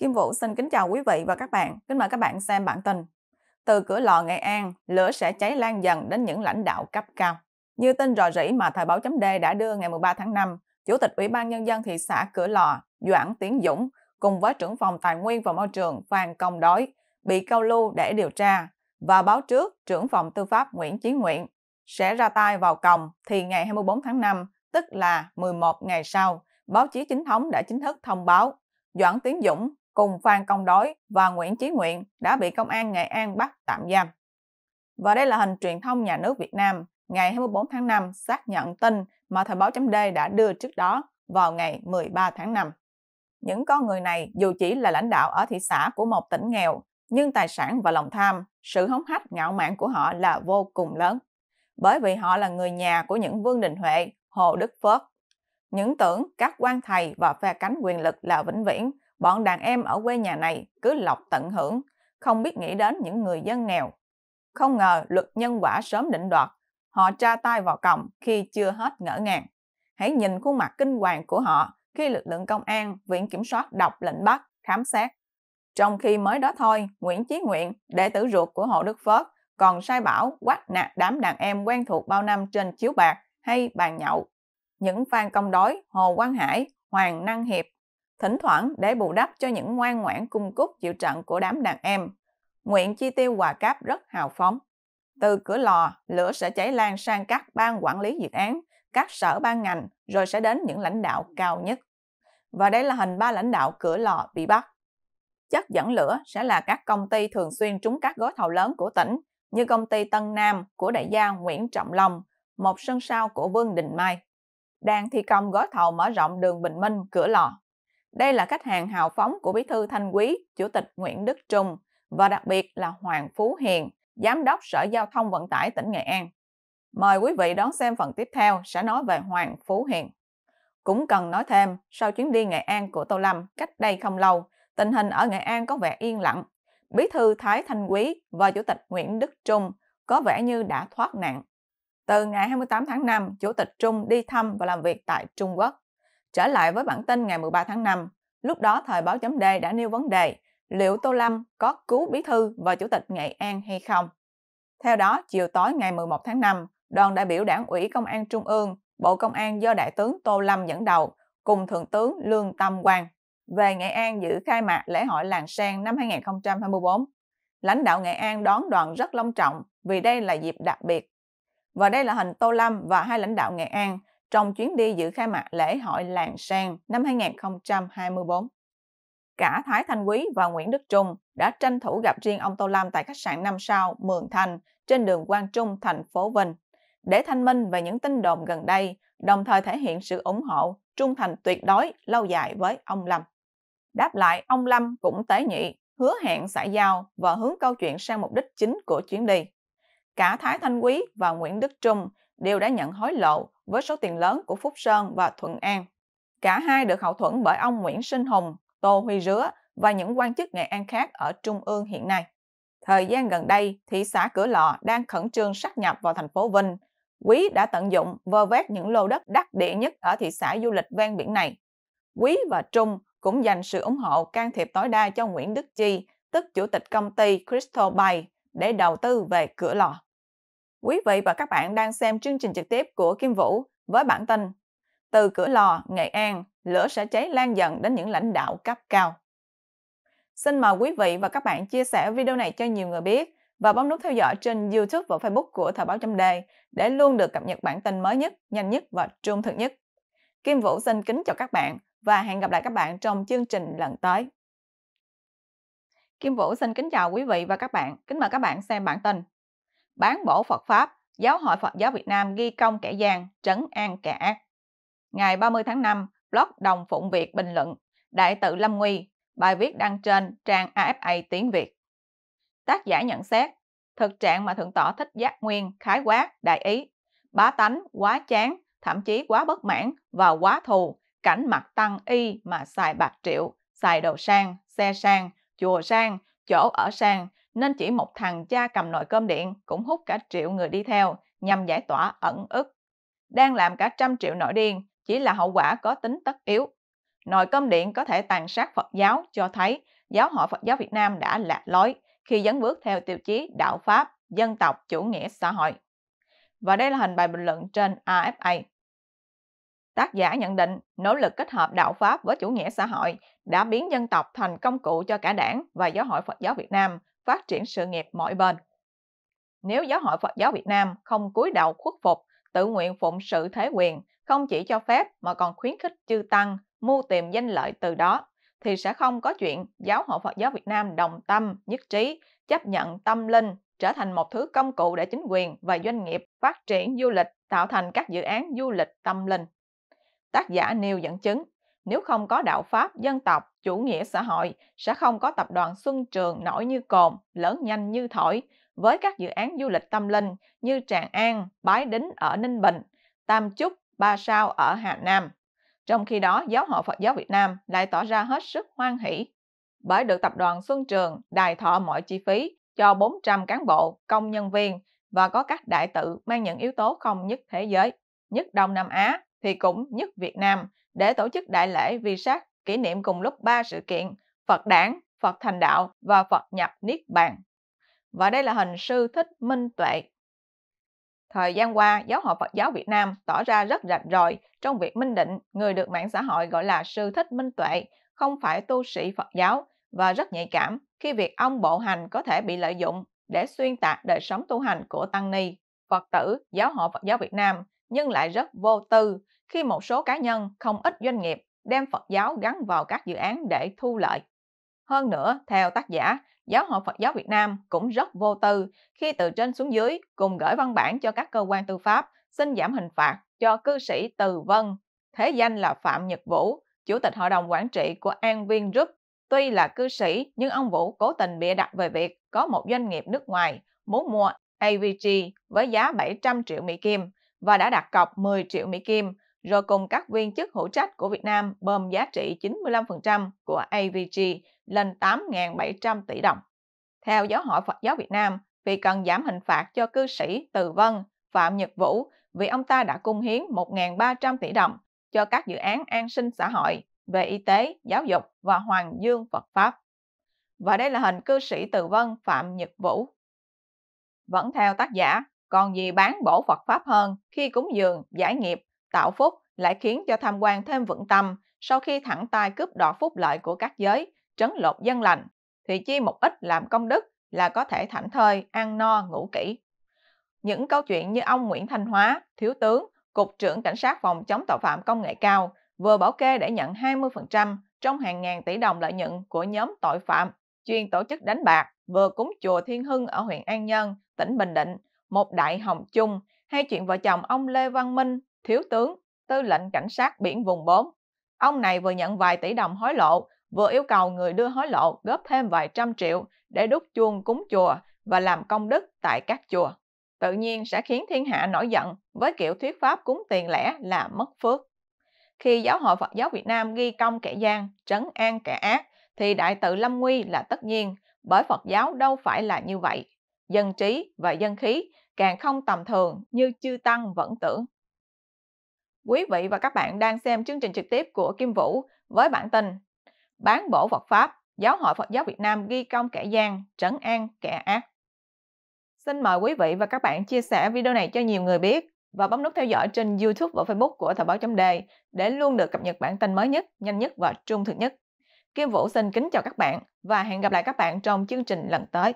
Kim Vũ xin kính chào quý vị và các bạn. Kính mời các bạn xem bản tin. Từ cửa lò Nghệ An, lửa sẽ cháy lan dần đến những lãnh đạo cấp cao. Như tin rò rỉ mà Thời báo chấm D đã đưa ngày 13 tháng 5, Chủ tịch Ủy ban Nhân dân thị xã Cửa Lò, Doãn Tiến Dũng, cùng với trưởng phòng Tài nguyên và Môi trường Phan Công Đói, bị câu lưu để điều tra, và báo trước trưởng phòng tư pháp Nguyễn Chí Nguyện sẽ ra tay vào còng thì ngày 24 tháng 5, tức là 11 ngày sau, báo chí chính thống đã chính thức thông báo Doãn Tiến Dũng cùng Phan Công đối và Nguyễn Chí Nguyện đã bị công an Nghệ An bắt tạm giam. Và đây là hình truyền thông nhà nước Việt Nam ngày 24 tháng 5 xác nhận tin mà Thời báo chấm D đã đưa trước đó vào ngày 13 tháng 5. Những con người này dù chỉ là lãnh đạo ở thị xã của một tỉnh nghèo, nhưng tài sản và lòng tham, sự hống hách ngạo mạn của họ là vô cùng lớn. Bởi vì họ là người nhà của những Vương Đình Huệ, Hồ Đức Phước. Những tưởng các quan thầy và phe cánh quyền lực là vĩnh viễn bọn đàn em ở quê nhà này cứ lọc tận hưởng, không biết nghĩ đến những người dân nghèo. Không ngờ luật nhân quả sớm định đoạt, họ tra tay vào còng khi chưa hết ngỡ ngàng. Hãy nhìn khuôn mặt kinh hoàng của họ khi lực lượng công an, viện kiểm soát đọc lệnh bắt, khám xét. Trong khi mới đó thôi, Nguyễn Chí Nguyện, đệ tử ruột của Hồ Đức Phớt, còn sai bảo quát nạt đám đàn em quen thuộc bao năm trên chiếu bạc hay bàn nhậu. Những phan công đói Hồ Quang Hải, Hoàng Năng Hiệp thỉnh thoảng để bù đắp cho những ngoan ngoãn cung cúc chịu trận của đám đàn em. Nguyện chi tiêu quà cáp rất hào phóng. Từ cửa lò, lửa sẽ cháy lan sang các ban quản lý dự án, các sở ban ngành, rồi sẽ đến những lãnh đạo cao nhất. Và đây là hình ba lãnh đạo cửa lò bị bắt. Chất dẫn lửa sẽ là các công ty thường xuyên trúng các gói thầu lớn của tỉnh, như công ty Tân Nam của đại gia Nguyễn Trọng Long, một sân sao của Vương Đình Mai. Đang thi công gói thầu mở rộng đường Bình Minh, cửa lò. Đây là khách hàng hào phóng của Bí thư Thanh Quý, Chủ tịch Nguyễn Đức Trung và đặc biệt là Hoàng Phú Hiền, Giám đốc Sở Giao thông Vận tải tỉnh Nghệ An. Mời quý vị đón xem phần tiếp theo sẽ nói về Hoàng Phú Hiền. Cũng cần nói thêm, sau chuyến đi Nghệ An của Tô Lâm cách đây không lâu, tình hình ở Nghệ An có vẻ yên lặng. Bí thư Thái Thanh Quý và Chủ tịch Nguyễn Đức Trung có vẻ như đã thoát nạn. Từ ngày 28 tháng 5, Chủ tịch Trung đi thăm và làm việc tại Trung Quốc. Trở lại với bản tin ngày 13 tháng 5, lúc đó thời báo chấm D đã nêu vấn đề liệu Tô Lâm có cứu bí thư và chủ tịch Nghệ An hay không. Theo đó, chiều tối ngày 11 tháng 5, đoàn đại biểu đảng ủy Công an Trung ương, Bộ Công an do Đại tướng Tô Lâm dẫn đầu, cùng Thượng tướng Lương Tâm Quang, về Nghệ An dự khai mạc lễ hội làng sen năm 2024. Lãnh đạo Nghệ An đón đoàn rất long trọng vì đây là dịp đặc biệt. Và đây là hình Tô Lâm và hai lãnh đạo Nghệ An trong chuyến đi dự khai mạc lễ hội làng sen năm 2024. Cả Thái Thanh Quý và Nguyễn Đức Trung đã tranh thủ gặp riêng ông Tô Lâm tại khách sạn 5 sao Mường Thanh trên đường Quang Trung, thành phố Vinh, để thanh minh về những tin đồn gần đây, đồng thời thể hiện sự ủng hộ, trung thành tuyệt đối, lâu dài với ông Lâm. Đáp lại, ông Lâm cũng tế nhị, hứa hẹn xã giao và hướng câu chuyện sang mục đích chính của chuyến đi. Cả Thái Thanh Quý và Nguyễn Đức Trung đều đã nhận hối lộ với số tiền lớn của Phúc Sơn và Thuận An. Cả hai được hậu thuẫn bởi ông Nguyễn Sinh Hùng, Tô Huy Rứa và những quan chức Nghệ An khác ở Trung ương hiện nay. Thời gian gần đây, thị xã Cửa Lò đang khẩn trương sát nhập vào thành phố Vinh. Quý đã tận dụng vơ vét những lô đất đắc địa nhất ở thị xã du lịch ven biển này. Quý và Trung cũng dành sự ủng hộ can thiệp tối đa cho Nguyễn Đức Chi, tức chủ tịch công ty Crystal Bay, để đầu tư về Cửa Lò. Quý vị và các bạn đang xem chương trình trực tiếp của Kim Vũ với bản tin Từ cửa lò, Nghệ An, lửa sẽ cháy lan dần đến những lãnh đạo cấp cao. Xin mời quý vị và các bạn chia sẻ video này cho nhiều người biết và bấm nút theo dõi trên YouTube và Facebook của Thời báo chấm Đề để luôn được cập nhật bản tin mới nhất, nhanh nhất và trung thực nhất. Kim Vũ xin kính chào các bạn và hẹn gặp lại các bạn trong chương trình lần tới. Kim Vũ xin kính chào quý vị và các bạn. Kính mời các bạn xem bản tin bán bổ Phật Pháp, Giáo hội Phật giáo Việt Nam ghi công kẻ gian, trấn an kẻ ác. Ngày 30 tháng 5, blog Đồng Phụng Việt bình luận, Đại tự Lâm Nguy, bài viết đăng trên trang AFA tiếng Việt. Tác giả nhận xét, thực trạng mà Thượng tọa Thích Giác Nguyên khái quát, đại ý, bá tánh, quá chán, thậm chí quá bất mãn và quá thù, cảnh mặt tăng y mà xài bạc triệu, xài đồ sang, xe sang, chùa sang, chỗ ở sang, nên chỉ một thằng cha cầm nồi cơm điện cũng hút cả triệu người đi theo nhằm giải tỏa ẩn ức. Đang làm cả trăm triệu nội điên chỉ là hậu quả có tính tất yếu. nồi cơm điện có thể tàn sát Phật giáo cho thấy giáo hội Phật giáo Việt Nam đã lạc lối khi dấn bước theo tiêu chí đạo Pháp, dân tộc, chủ nghĩa xã hội. Và đây là hình bài bình luận trên AFA. Tác giả nhận định nỗ lực kết hợp đạo Pháp với chủ nghĩa xã hội đã biến dân tộc thành công cụ cho cả đảng và giáo hội Phật giáo Việt Nam phát triển sự nghiệp mọi bên. Nếu giáo hội Phật giáo Việt Nam không cúi đầu khuất phục, tự nguyện phụng sự thế quyền, không chỉ cho phép mà còn khuyến khích chư tăng mưu tìm danh lợi từ đó, thì sẽ không có chuyện giáo hội Phật giáo Việt Nam đồng tâm, nhất trí, chấp nhận tâm linh trở thành một thứ công cụ để chính quyền và doanh nghiệp phát triển du lịch, tạo thành các dự án du lịch tâm linh. Tác giả nêu dẫn chứng, nếu không có đạo Pháp dân tộc, chủ nghĩa xã hội, sẽ không có tập đoàn Xuân Trường nổi như cồn, lớn nhanh như thổi, với các dự án du lịch tâm linh như Tràng An, Bái Đính ở Ninh Bình, Tam Chúc, Ba Sao ở Hà Nam. Trong khi đó, Giáo hội Phật giáo Việt Nam lại tỏ ra hết sức hoan hỷ. Bởi được tập đoàn Xuân Trường đài thọ mọi chi phí cho 400 cán bộ, công nhân viên và có các đại tự mang những yếu tố không nhất thế giới, nhất Đông Nam Á thì cũng nhất Việt Nam để tổ chức đại lễ vi sát kỷ niệm cùng lúc ba sự kiện Phật đản, Phật thành đạo và Phật nhập Niết Bàn. Và đây là hình sư thích minh tuệ. Thời gian qua, Giáo hội Phật giáo Việt Nam tỏ ra rất rạch ròi trong việc minh định người được mạng xã hội gọi là sư thích minh tuệ, không phải tu sĩ Phật giáo và rất nhạy cảm khi việc ông bộ hành có thể bị lợi dụng để xuyên tạc đời sống tu hành của Tăng Ni, Phật tử, Giáo hội Phật giáo Việt Nam nhưng lại rất vô tư khi một số cá nhân không ít doanh nghiệp đem Phật giáo gắn vào các dự án để thu lợi. Hơn nữa, theo tác giả, Giáo hội Phật giáo Việt Nam cũng rất vô tư khi từ trên xuống dưới cùng gửi văn bản cho các cơ quan tư pháp xin giảm hình phạt cho cư sĩ Từ Vân, thế danh là Phạm Nhật Vũ, Chủ tịch Hội đồng Quản trị của An Viên Group. Tuy là cư sĩ, nhưng ông Vũ cố tình bịa đặt về việc có một doanh nghiệp nước ngoài muốn mua AVG với giá 700 triệu Mỹ Kim và đã đặt cọc 10 triệu Mỹ Kim rồi cùng các viên chức hữu trách của Việt Nam bơm giá trị 95% của AVG lên 8.700 tỷ đồng. Theo Giáo hội Phật giáo Việt Nam, vì cần giảm hình phạt cho cư sĩ Từ Vân, Phạm Nhật Vũ vì ông ta đã cung hiến 1.300 tỷ đồng cho các dự án an sinh xã hội về y tế, giáo dục và Hoàng Dương Phật Pháp. Và đây là hình cư sĩ Từ Vân Phạm Nhật Vũ. Vẫn theo tác giả, còn gì bán bổ Phật Pháp hơn khi cúng dường, giải nghiệp, tạo phúc lại khiến cho tham quan thêm vững tâm sau khi thẳng tay cướp đoạt phúc lợi của các giới, trấn lột dân lành, thì chi một ít làm công đức là có thể thảnh thơi, ăn no, ngủ kỹ. Những câu chuyện như ông Nguyễn Thanh Hóa, thiếu tướng, Cục trưởng Cảnh sát phòng chống tội phạm công nghệ cao, vừa bảo kê để nhận 20% trong hàng ngàn tỷ đồng lợi nhuận của nhóm tội phạm chuyên tổ chức đánh bạc, vừa cúng chùa Thiên Hưng ở huyện An Nhân, tỉnh Bình Định, một đại hồng chung, hay chuyện vợ chồng ông Lê Văn Minh, thiếu tướng, tư lệnh cảnh sát biển vùng 4. Ông này vừa nhận vài tỷ đồng hối lộ, vừa yêu cầu người đưa hối lộ góp thêm vài trăm triệu để đúc chuông cúng chùa và làm công đức tại các chùa. Tự nhiên sẽ khiến thiên hạ nổi giận với kiểu thuyết pháp cúng tiền lẻ là mất phước. Khi Giáo hội Phật giáo Việt Nam ghi công kẻ gian, trấn an kẻ ác, thì đại tự lâm nguy là tất nhiên, bởi Phật giáo đâu phải là như vậy. Dân trí và dân khí càng không tầm thường như chư Tăng vẫn tưởng. Quý vị và các bạn đang xem chương trình trực tiếp của Kim Vũ với bản tin Bán bổ Phật Pháp, Giáo hội Phật giáo Việt Nam ghi công kẻ gian, trấn an kẻ ác. Xin mời quý vị và các bạn chia sẻ video này cho nhiều người biết và bấm nút theo dõi trên YouTube và Facebook của Thời báo chấm đề để luôn được cập nhật bản tin mới nhất, nhanh nhất và trung thực nhất. Kim Vũ xin kính chào các bạn và hẹn gặp lại các bạn trong chương trình lần tới.